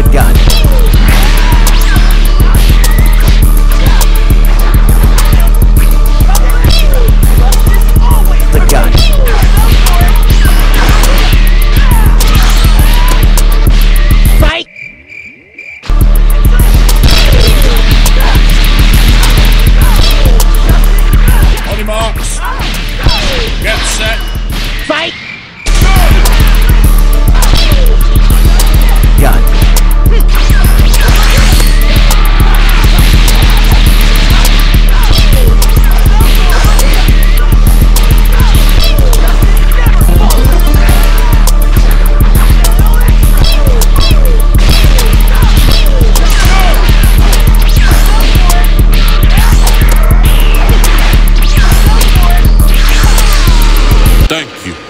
a gun. Thank you.